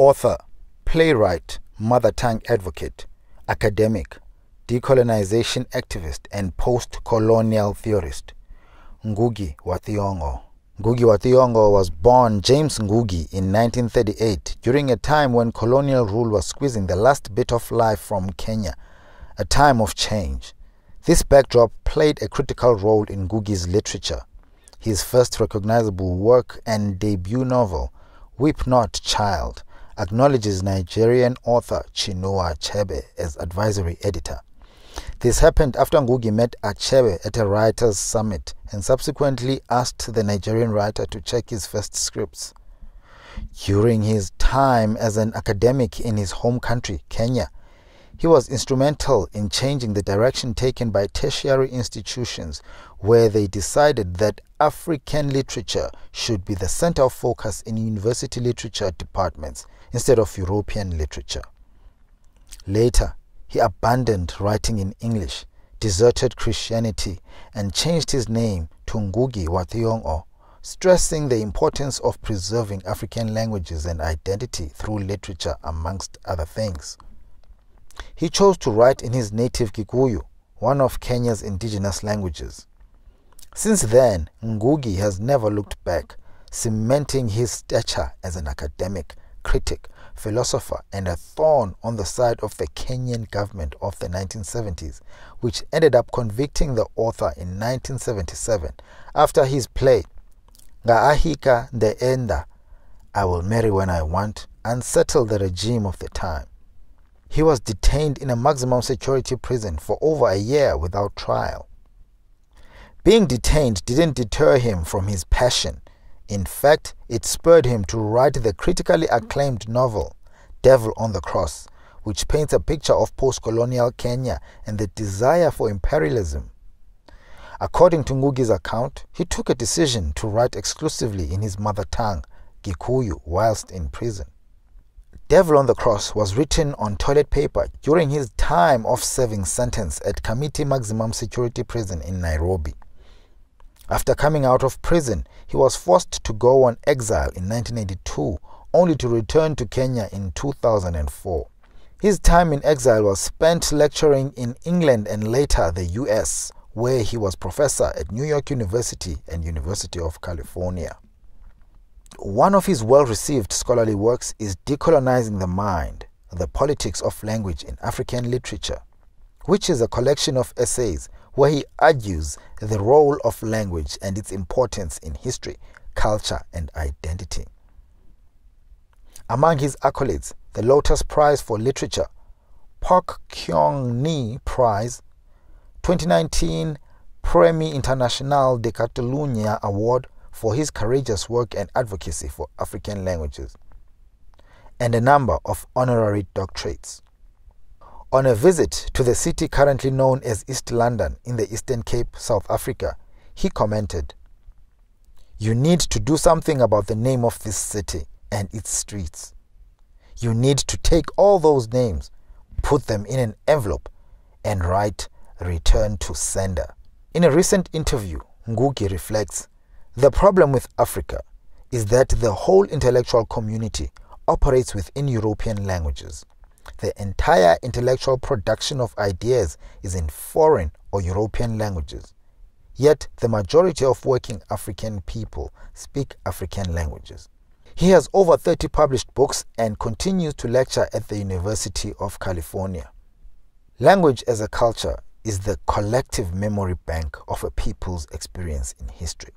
Author, playwright, mother tongue advocate, academic, decolonization activist, and post colonial theorist, Ngugi wa Thiong'o. Ngugi wa Thiong'o was born James Ngugi in 1938 during a time when colonial rule was squeezing the last bit of life from Kenya, a time of change. This backdrop played a critical role in Ngugi's literature. His first recognizable work and debut novel, Weep Not Child, acknowledges Nigerian author Chinua Achebe as advisory editor. This happened after Ngugi met Achebe at a writers' summit and subsequently asked the Nigerian writer to check his first scripts. During his time as an academic in his home country, Kenya, he was instrumental in changing the direction taken by tertiary institutions, where they decided that African literature should be the center of focus in university literature departments instead of European literature. Later, he abandoned writing in English, deserted Christianity, and changed his name to Ngugi wa Thiong'o, stressing the importance of preserving African languages and identity through literature, amongst other things. He chose to write in his native Kikuyu, one of Kenya's indigenous languages. Since then, Ngugi has never looked back, cementing his stature as an academic, critic, philosopher, and a thorn on the side of the Kenyan government of the 1970s, which ended up convicting the author in 1977 after his play Nga'ahika Ndeenda, I Will Marry When I Want, unsettled the regime of the time. He was detained in a maximum security prison for over a year without trial. Being detained didn't deter him from his passion. In fact, it spurred him to write the critically acclaimed novel Devil on the Cross, which paints a picture of post colonial Kenya and the desire for imperialism. According to Ngugi's account, he took a decision to write exclusively in his mother tongue, Gikuyu, whilst in prison. Devil on the Cross was written on toilet paper during his time of serving sentence at Kamiti Maximum Security Prison in Nairobi. After coming out of prison, he was forced to go on exile in 1982, only to return to Kenya in 2004. His time in exile was spent lecturing in England and later the US, where he was professor at New York University and University of California. One of his well received scholarly works is Decolonizing the Mind The Politics of Language in African Literature, which is a collection of essays where he argues the role of language and its importance in history, culture, and identity. Among his accolades, the Lotus Prize for Literature, Park Kyong Ni Prize, 2019 Premi International de Catalunya Award for his courageous work and advocacy for African languages, and a number of honorary doctorates. On a visit to the city currently known as East London in the Eastern Cape, South Africa, he commented, You need to do something about the name of this city and its streets. You need to take all those names, put them in an envelope, and write Return to Sender. In a recent interview, Ngugi reflects the problem with Africa is that the whole intellectual community operates within European languages. The entire intellectual production of ideas is in foreign or European languages. Yet the majority of working African people speak African languages. He has over 30 published books and continues to lecture at the University of California. Language as a culture is the collective memory bank of a people's experience in history.